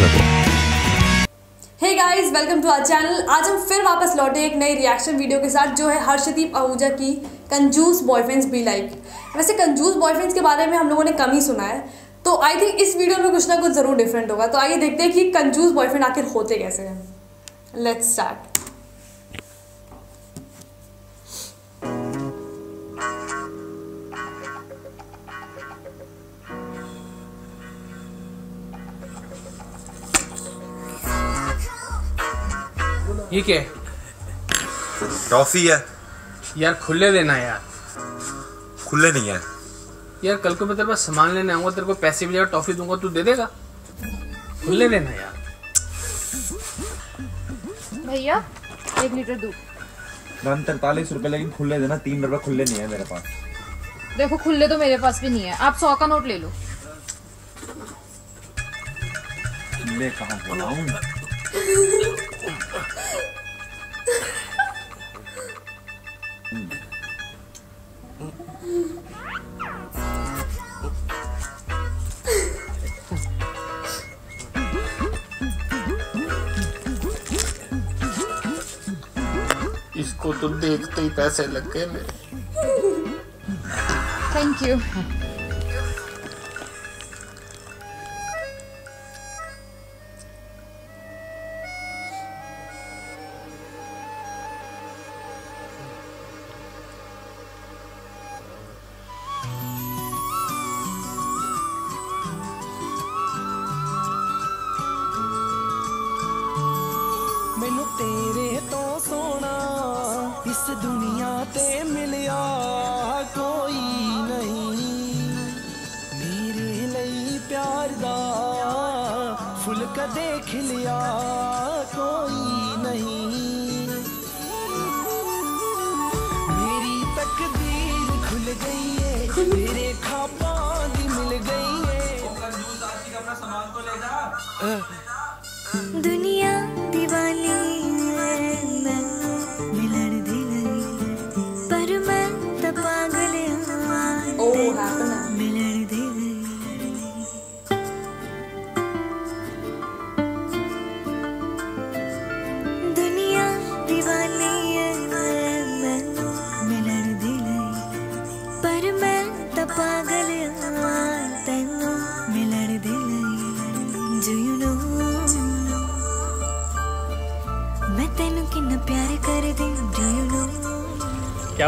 को hey guys welcome to our channel आज हम फिर वापस लौटे एक नई रिएक्शन वीडियो के साथ, जो है हर्षदीप आहूजा की कंजूस बॉयफ्रेंड्स बी लाइक वैसे कंजूस बॉयफ्रेंड्स के बारे में हम लोगों ने कम ही सुना है तो आई थिंक इस वीडियो में कुछ ना कुछ ज़रूर डिफरेंट होगा। तो आइए देखते हैं कि कंजूस बॉयफ्रेंड आखिर होते कैसे हैं। लेट्स स्टार्ट ये क्या है? टॉफी है। यार खुले देना यार। खुले नहीं है। यार कल को मैं तेरे पास सामान लेने आऊँगा तेरे को पैसे भी जगह टॉफी दूँगा तू दे देगा। खुले देना यार। भैया एक लीटर दूध। मैम तैतालीस रुपए लेकिन खुले देना तीन रुपए खुले नहीं है मेरे पास। देखो खुले तो मेरे पास भी नहीं है। आप सौ का नोट ले लो। ले कहाँ इसको तो देखते ही पैसे लग गए मेरे। Thank you Uh.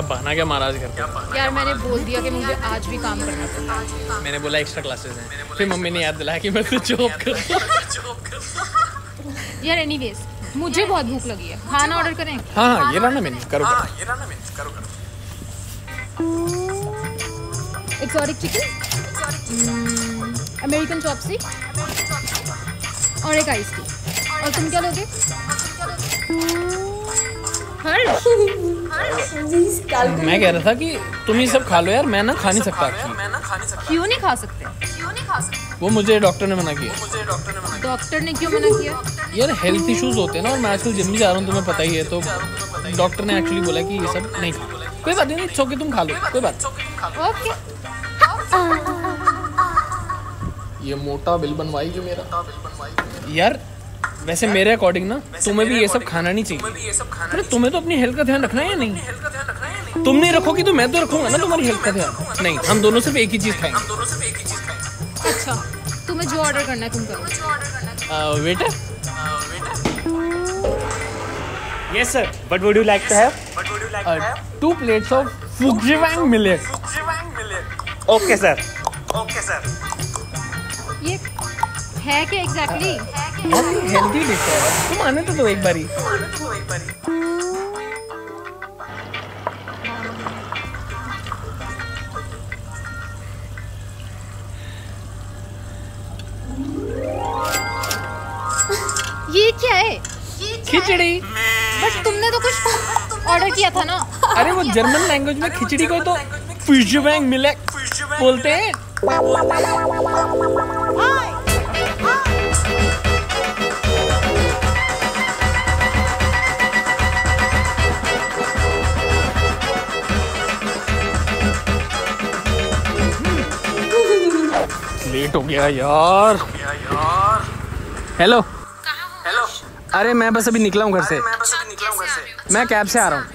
क्या बहाना क्या महाराज घर यार मैंने बोल दिया कि मुझे आज भी काम करना पड़ेगा मैंने बोला एक्स्ट्रा क्लासेस हैं। फिर मम्मी ने याद दिलाया कि मैं तो जॉब कर यार एनीवेज मुझे बहुत भूख लगी है। खाना ऑर्डर करें? हाँ हाँ ये रहा ना मेन्यू करो करो। एक्सोटिक चिकन अमेरिकन चॉपस्टिक और एक आइस टी और तुम क्या लोगे? मैं कह रहा था कि तुम ही सब खा लो यार मैं ना खा नहीं सकता। क्यों नहीं खा सकते? वो मुझे डॉक्टर ने मना किया। डॉक्टर ने क्यों। मना किया? यार हेल्थ इश्यूज़ होते हैं ना और मैं आजकल जिम भी जा रहा हूँ तुम्हें पता ही है तो डॉक्टर ने एक्चुअली बोला कि ये सब नहीं खा। कोई बात नहीं छो तुम खा लो कोई बात ओके ये मोटा बिल बनवाएगी मेरा। यार वैसे मेरे अकॉर्डिंग ना तुम्हें भी ये सब खाना नहीं चाहिए। अरे तुम्हें तो अपनी हेल्थ का ध्यान रखना है या नहीं? तुम नहीं रखोगी तो मैं तो रखूँगा ना तुम्हारी हेल्थ का ध्यान। नहीं हम दोनों सिर्फ़ एक ही चीज़ खाएँगे। अच्छा तुम्हें जो ऑर्डर करना है तुम करो। Waiter Yes, sir. What would you like to have? Two plates of फुजीवांग मिलेट Okay, sir. ये है क्या एग्जैक्टली हेल्दी डिश है। तुम आने तो दो एक बारी। ये क्या है? खिचड़ी। बट तुमने तो कुछ ऑर्डर किया था ना। अरे वो जर्मन लैंग्वेज में खिचड़ी को तो फुजीवांग मिलेट बोलते हैं। लेट हो गया यार। हेलो हेलो अरे मैं बस अभी निकला हूँ घर से। मैं कैब से। आ रहा हूँ।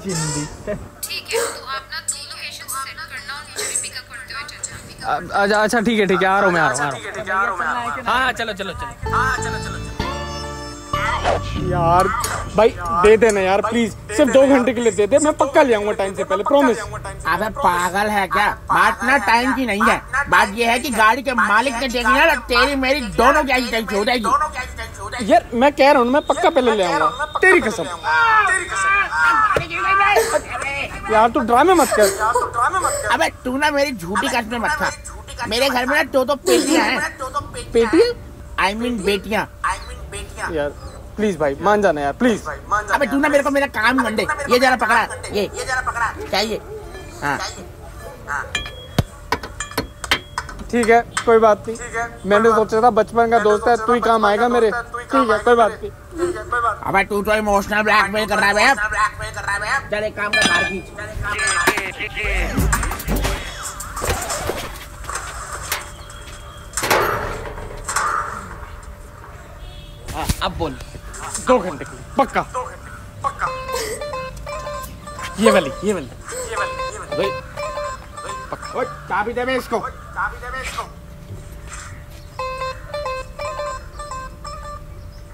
ठीक है तो आप ना दो लोकेशन सेट करना और मुझे भी पिकअप करते हुए चल अच्छा अच्छा ठीक है ठीक है आ रहा हूँ मैं आ रहा हूँ आ रहा हूँ। हाँ हाँ चलो चलो चलो। यार भाई दे देना यार प्लीज़ सिर्फ़ दो घंटे के लिए दे दे मैं पक्का ले आऊँगा टाइम से पहले प्रॉमिस अबे पागल है क्या? बात ना टाइम की नहीं है। बात ये है कि गाड़ी के मालिक ने देखी ना तेरी मेरी दोनों की ऐसी तैसी हो जाएगी। यार मैं कह रहा हूँ मैं पक्का पहले ले आऊँगा। तेरी कसम। यार तू ड्रामे मत कर। अबे तू ना मेरी झूठी कसमें मत खा। मेरे घर में ना दो दो पेटियाँ हैं। पेटियाँ? आई मीन बेटियाँ। यार प्लीज़ भाई मान जाना यार प्लीज़ अबे तू ना मेरे को मेरा काम मंडे ये जरा पकड़ा ये। ये जरा पकड़ा। चाहिए। हाँ। ठीक है कोई बात नहीं। मैंने सोचा था बचपन का दोस्त है तू ही काम आएगा मेरे। ठीक है कोई बात नहीं। अबे तू तो इमोशनल ब्लैकमेल कर रहा है बे चल एक काम कर बाहर खींच हाँ अब बोल। दो घंटे के लिए। पक्का? ये वाली ये वाली। भाई। ओए चाबी दे बे इसको।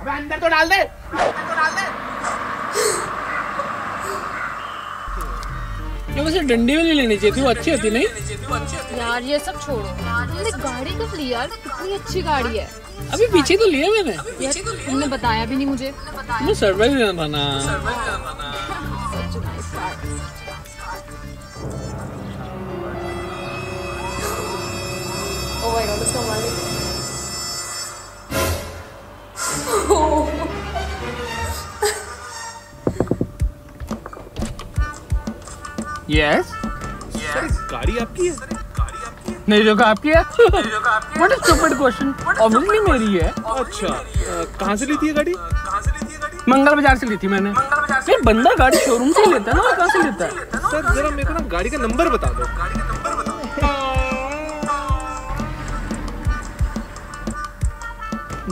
अबे अंदर तो डाल दे। ये वैसे डंडी वाली लेनी चाहिए थी वो अच्छी होती नहीं? यार ये सब छोड़ो। तुमने गाड़ी कब ली यार? कितनी अच्छी गाड़ी है। अभी पीछे तो लिया मैंने। तुमने बताया भी नहीं मुझे। मैं सरप्राइज़ देना था ना गॉड उसका मालिक। यस गाड़ी आपकी है? नहीं जो आपकी है what is stupid question obviously मेरी है। अच्छा। कहाँ से ली थी ये गाड़ी? मंगल बाज़ार से ली थी मैंने। नहीं बंदा गाड़ी शोरूम से लेता है ना और कहाँ से लेता है? सर जरा मेरे को ना गाड़ी का नंबर बता दो।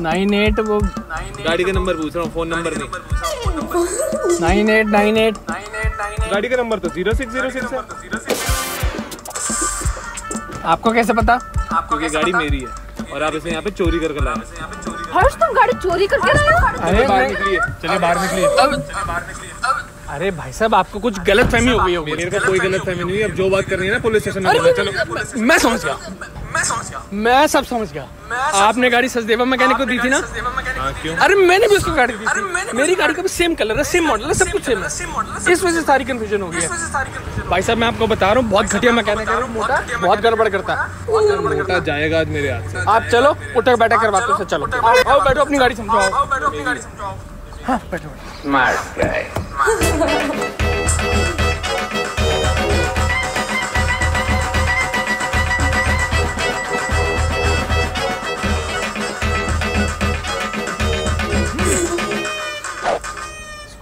नाइन एट वो गाड़ी का नंबर पूछ रहा हूँ फ़ोन नंबर नहीं। Nine eight nine eight. गाड़ी का नंबर तो ज़ीरो सिक्स ज़ीरो सिक्स है। आपको कैसे पता? आपको क्योंकि गाड़ी मेरी है और आप इसे यहाँ पे चोरी करके लाए हर्ष तुम गाड़ी चोरी करके लाए हो? अरे बाहर निकलिए। चलिए बाहर निकलिए। अरे भाई साहब आपको कुछ गलत फहमी हो गई होगी। मेरे को कोई गलत फहमी नहीं है अब जो बात कर रही है ना पुलिस स्टेशन में बोलो। चलो। मैं- मैं समझ गया। मैं समझ गया। सब समझ गया। आपने गाड़ी सचदेवा मैकेनिक को दी थी ना? हाँ अरे मैंने भी उसको गाड़ी दी थी। मेरी गाड़ी का भी सेम कलर है सेम मॉडल है सब कुछ सेम है। इस वजह से सारी कंफ्यूजन हो गई है भाई साहब मैं आपको बता रहा हूँ बहुत घटिया मैकेनिक है। मोटा बहुत गड़बड़ करता। है। मोटा जाएगा आज मेरे हाथ से। आप चलो उठक बैठक करवाते हो चलो। आओ आओ बैठो अपनी गाड़ी समझाओ। हाँ बैठो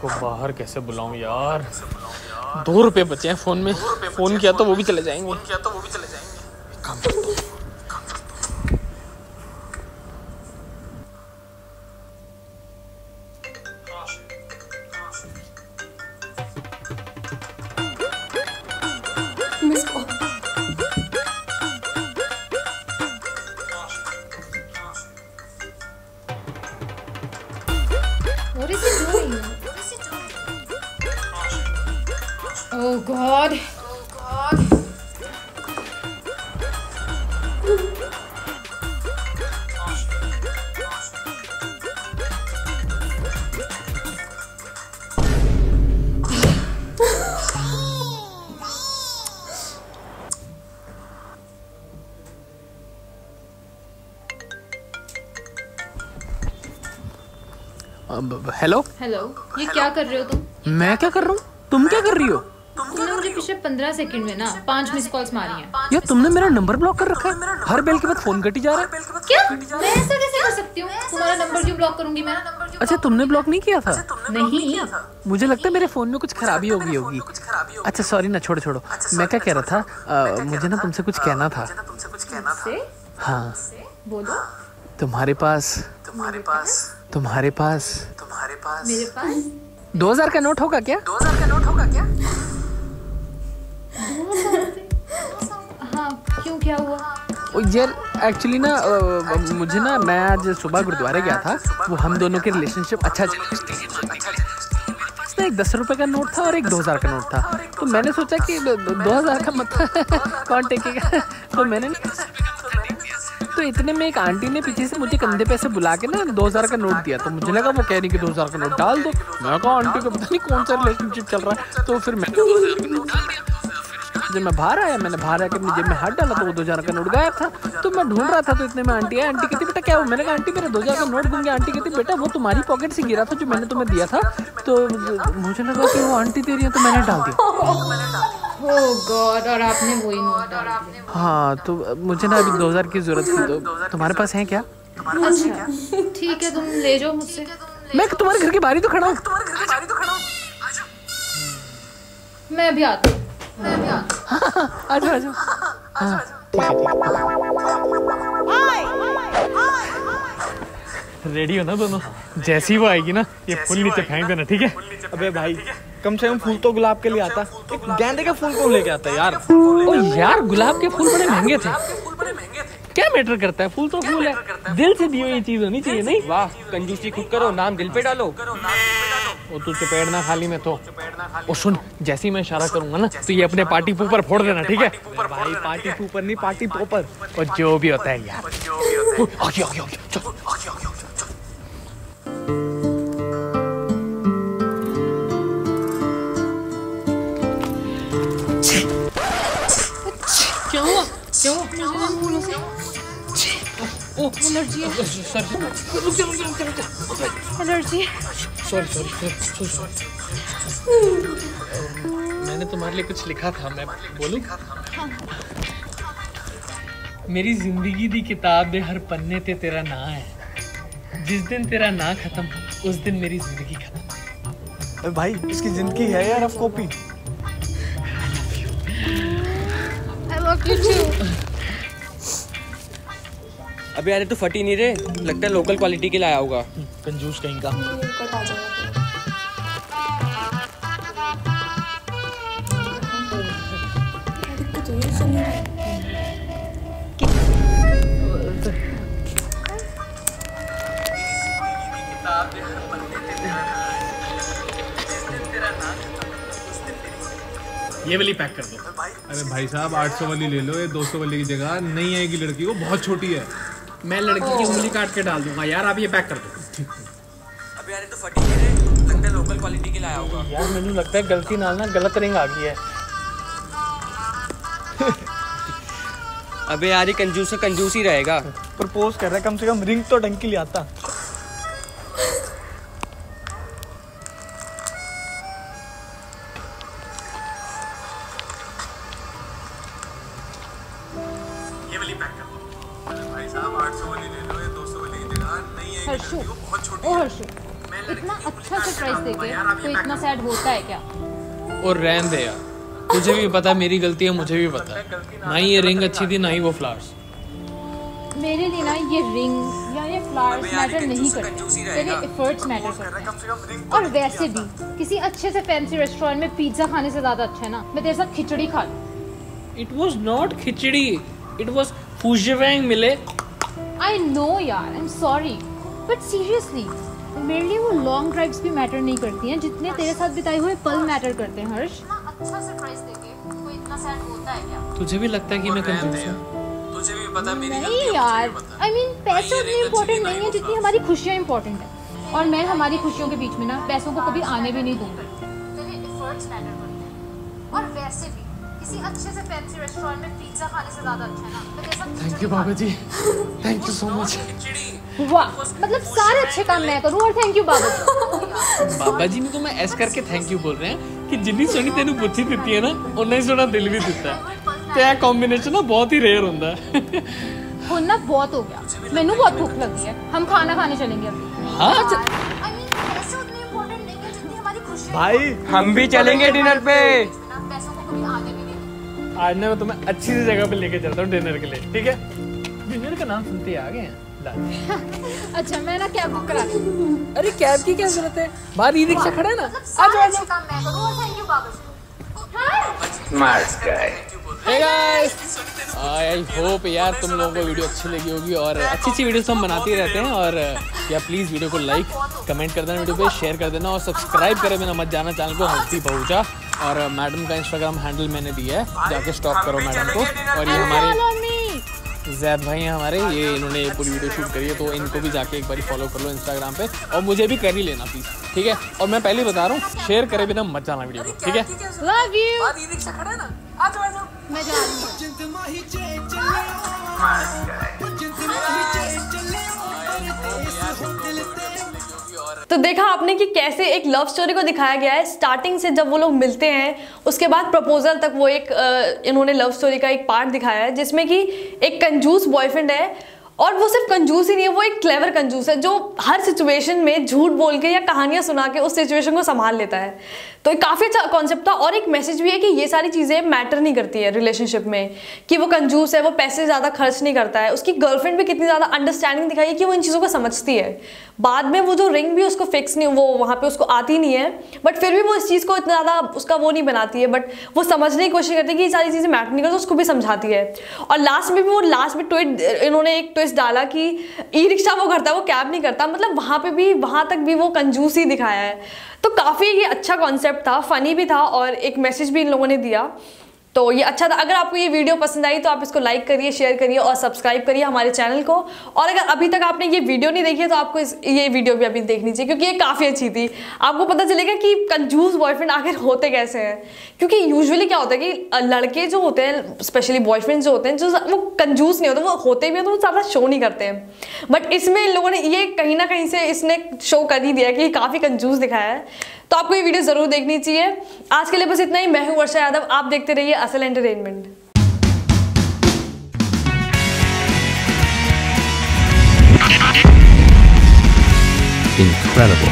इसको बाहर कैसे बुलाऊं यार? दो रुपए बचे हैं फ़ोन में। फ़ोन किया तो वो भी चले जाएँगे किया तो वो भी चले जाएँगे। हेलो हेलो ये क्या कर रहे हो तुम? मैं क्या कर रहा हूँ? तुम क्या कर रही हो? तुमने मुझे पिछले पंद्रह सेकंड में ना पाँच मिस कॉल्स मारी हैं। यार तुमने मेरा नंबर ब्लॉक कर रखा है। हर बेल के बाद फ़ोन कटी जा रहा है। क्या? मैं ऐसा कैसे कर सकती हूँ? तुम्हारा नंबर क्यों ब्लॉक करूँगी मैं? अच्छा तुमने ब्लॉक नहीं किया था? नहीं। मुझे लगता है मेरे फ़ोन में कुछ खराबी हो गई होगी। अच्छा सॉरी ना छोड़ो छोड़ो। मैं क्या कह रहा था? मुझे ना तुमसे कुछ कहना था। हाँ। बोलो। तुम्हारे पास तुम्हारे पास तुम्हारे पास? तुम्हारे पास? मेरे पास? दो हज़ार का नोट होगा क्या? दो हज़ार का नोट होगा क्या? हाँ क्यों क्या हुआ? यार एक्चुअली ना मुझे ना मैं आज सुबह गुरुद्वारे गया था। वो हम दोनों के रिलेशनशिप अच्छा चल मेरे पास एक दस रुपए का नोट था और एक दो हज़ार का नोट था। तो मैंने सोचा कि दो हज़ार का मतलब कौन टेकेगा? तो मैंने तो इतने में एक आंटी ने पीछे से मुझे कंधे पे से बुला के ना दो हज़ार का नोट दिया तो मुझे लगा वो कह रही कि दो हज़ार का नोट डाल दो। मैं कहा, आंटी को पता नहीं कौन सा रिलेशनशिप चल रहा है। तो फिर मैंने जब मैं बाहर आया, मैंने बाहर आकर जेब में हाथ डाला तो वो दो हज़ार का नोट गायब था। तो मैं ढूंढ रहा था तो इतने में आंटी है आंटी कहती, बेटा, क्या हुआ? मैंने कहा, आंटी, मेरा दो हज़ार का नोट गया। आंटी कहती, बेटा, वो तुम्हारी पॉकेट से गिरा था जो मैंने तुम्हें दिया था। तो मुझे लगा कि वो आंटी दे रही है तो मैंने डाल दिया। गॉड और आपने वही नोट हाँ तो मुझे ना अभी दो हज़ार की ज़रूरत थी तो तुम्हारे पास है क्या? अच्छा। ठीक है तुम ले जाओ मुझसे। मैं तुम्हारे घर के बाहर ही। तो खड़ा हूँ। मैं अभी आती हूँ। मैं अभी आती हूँ। आ जाओ आ जाओ रेडी हो ना दोनों? जैसी वो आएगी ना ये फुल नीचे फेंक देना ठीक है? अबे भाई। कम से कम फूल तो गुलाब के लिए आता। एक गेंदे का फूल कौन लेके आता है यार? ओ यार गुलाब के फूल बड़े महँगे थे। क्या मैटर करता है? फूल तो फूल है। दिल से दी हुई चीज़ होनी चाहिए नहीं? वाह कंजूसी खुद करो नाम दिल पे डालो। वो तू चपेड़ना खाली में तो। ओ सुन जैसे ही मैं इशारा करूँगा ना तो ये अपने पार्टी ऊपर फोड़ देना ठीक है? भाई पार्टी ऊपर नहीं पार्टी पोपर और जो भी होता है यार। मैंने तुम्हारे लिए कुछ लिखा था, मैं बोलूँ? मेरी ज़िंदगी दी किताब दे हर पन्ने ते तेरा ना है। जिस दिन तेरा ना खत्म उस दिन मेरी ज़िंदगी खत्म भाई, इसकी ज़िंदगी है यार रफ कॉपी टू अबे यार तो फटी नहीं रे। लगता है लोकल क्वालिटी के लाया होगा। कंजूस कहीं का। ये वाली पैक कर दो। अरे भाई साहब 800 वाली ले लो ये 200 वाली की जगह। नहीं आएगी लड़की को बहुत छोटी है। मैं लड़की की उंगली काट के डाल दूँगा यार आप ये पैक कर दो। अबे यार ये तो फटी रे लगता है लोकल क्वालिटी के लाया होगा। यार मैंने लगता है गलती नाल ना गलत रिंग आ गई है। अबे यार ये कंजूस से कंजूस ही रहेगा। प्रपोज कर रहा है कम से कम रिंग तो ढंग की ले आता। हर्षु ओ हर्षु इतना अच्छा सरप्राइज़ देके तो इतना सैड होता है क्या? और रहन दे यार। तुझे भी पता मेरी गलती है मुझे भी पता है। ना ही ये रिंग अच्छी थी ना ही वो फ्लावर्स मेरे लिए ना ये रिंग या ये फ्लावर्स मैटर नहीं करते। तेरे एफर्ट्स मैटर करते हैं। और वैसे भी किसी अच्छे से फैंसी रेस्टोरेंट में पिज्जा खाने से ज़्यादा अच्छा है ना? मैं तेरे साथ खिचड़ी खा लूँ। It was not khichdi it was फूजवेंग मिले। आई नो यार I am sorry but seriously मेरे लिए वो लॉन्ग ड्राइव्स भी मैटर नहीं करती हैं जितने तेरे साथ बिताए हुए पल मैटर करते हैं हर्ष। अच्छा सरप्राइज़ देके कोई इतना सैड होता है क्या? तुझे भी लगता है कि मैं कंजूस हूँ तुझे भी पता है मेरी नहीं यार आई मीन पैसे उतने इम्पोर्टेंट नहीं है जितनी हमारी खुशियाँ इम्पोर्टेंट है। और मैं हमारी खुशियों के बीच में ना पैसों को कभी आने भी नहीं दूँगी। तेरे एफर्ट्स मैटर करते हैं। और वैसे भी किसी अच्छे से फैंसी रेस्टोरेंट में पिज्जा खाने से ज़्यादा अच्छा है ना साथ thank you Baba ji. Thank you so much वाह मतलब सारे अच्छे काम मैं करूँ और थैंक यू बाबा जी ਬਾਬਾ ਜੀ ਨੂੰ ਤਾਂ ਮੈਂ ਐਸ ਕਰਕੇ ਥੈਂਕ ਯੂ ਬੋਲ ਰਿਹਾ ਕਿ ਜਿੰਨੀ ਸੋਹਣੀ ਤੈਨੂੰ ਬੁੱਧੀ ਦਿੱਤੀ ਹੈ ਨਾ ਉਨਾ ਹੀ ਸੋਹਣਾ ਦਿਲ ਵੀ ਦਿੱਤਾ ਹੈ ਤੇ ਇਹ ਕੰਬੀਨੇਸ਼ਨ ਨਾ ਬਹੁਤ ਹੀ ਰੇਅਰ ਹੁੰਦਾ ਹੈ ਹੁਣ ਨਾ ਬਹੁਤ ਹੋ ਗਿਆ ਮੈਨੂੰ ਬਹੁਤ ਭੁੱਖ ਲੱਗੀ है हम खाना खाने चलेंगे अभी हाँ आई मीन पैसे उतने इम्पोर्टेंट नहीं है जितनी हमारी खुशियाँ भाई हम भी चलेंगे डिनर पे पैसों को कभी आने भी नहीं आज ना मैं तुम्हें अच्छी सी जगह पे लेके चलता हूँ डिनर के लिए ठीक है डिनर का नाम सुनते ही आ गए हैं अच्छा मैं ना कैब बुक करा अरे कैब की क्या ज़रूरत है? बाहर ई रिक्शा खड़ा है ना? आ जाओ काम मैं करूँ थैंक यू बाबा हे? गाइस आई होप यार तुम लोगों को वीडियो अच्छी लगी होगी और अच्छी अच्छी वीडियोस हम बनाते ही रहते हैं और या प्लीज़ वीडियो को लाइक कमेंट कर देना वीडियो पे शेयर कर देना और सब्सक्राइब करे बिना मत जाना चैनल को हल्दी पहुँचा। और मैडम का इंस्टाग्राम हैंडल मैंने दिया है जाके स्टॉप करो मैडम को। और ये हमारे जैद भाई हैं हमारे ये इन्होंने पूरी वीडियो शूट करी है तो इनको भी जाके एक बार फॉलो कर लो इंस्टाग्राम पे और मुझे भी कर ही लेना प्लीज़ ठीक है? और मैं पहले बता रहा हूँ शेयर करे बिना मत जाना वीडियो को ठीक है? लव यू है मैं जा रही हूँ। तो देखा आपने कि कैसे एक लव स्टोरी को दिखाया गया है। स्टार्टिंग से जब वो लोग मिलते हैं, उसके बाद प्रपोजल तक वो एक इन्होंने लव स्टोरी का एक पार्ट दिखाया है, जिसमें कि एक कंजूस बॉयफ्रेंड है और वो सिर्फ़ कंजूस ही नहीं है, वो एक क्लेवर कंजूस है जो हर सिचुएशन में झूठ बोल के या कहानियाँ सुना के उस सिचुएशन को संभाल लेता है। तो एक काफ़ी अच्छा कॉन्सेप्ट था और एक मैसेज भी है कि ये सारी चीज़ें मैटर नहीं करती है रिलेशनशिप में, कि वो कंजूस है, वो पैसे ज़्यादा खर्च नहीं करता है। उसकी गर्लफ्रेंड भी कितनी ज़्यादा अंडरस्टैंडिंग दिखाई है कि वो इन चीज़ों को समझती है। बाद में वो जो रिंग भी उसको फिक्स नहीं, वो वहाँ पर उसको आती नहीं है। बट फिर भी वो इस चीज़ को इतना ज़्यादा उसका वो नहीं बनाती है बट वो समझने की कोशिश करती है कि ये सारी चीज़ें मैटर नहीं करती, उसको भी समझाती है। और लास्ट में भी वो लास्ट में ट्विट इन्होंने एक ट्विस्ट डाला कि ई रिक्शा वो करता है, वो कैब नहीं करता। मतलब वहाँ पे भी, वहाँ तक भी वो कंजूस ही दिखाया है। तो काफ़ी ये अच्छा कॉन्सेप्ट था फनी भी था और एक मैसेज भी इन लोगों ने दिया। तो ये अच्छा था। अगर आपको ये वीडियो पसंद आई तो आप इसको लाइक करिए शेयर करिए और सब्सक्राइब करिए हमारे चैनल को। और अगर अभी तक आपने ये वीडियो नहीं देखी है तो आपको इस ये वीडियो भी अभी देखनी चाहिए, क्योंकि ये काफ़ी अच्छी थी। आपको पता चलेगा कि कंजूस बॉयफ्रेंड आखिर होते कैसे हैं। क्योंकि यूजुअली क्या होता है कि लड़के जो होते हैं स्पेशली बॉयफ्रेंड जो होते हैं, जो वो कंजूस नहीं होते, वो होते भी हैं तो वो ज़्यादा शो नहीं करते हैं। बट इसमें इन लोगों ने ये कहीं ना कहीं से इसने शो कर ही दिया कि काफ़ी कंजूस दिखाया है। तो आपको ये वीडियो ज़रूर देखनी चाहिए। आज के लिए बस इतना ही। मैं हूँ वर्षा यादव। आप देखते रहिए असल एंटरटेनमेंट Incredible.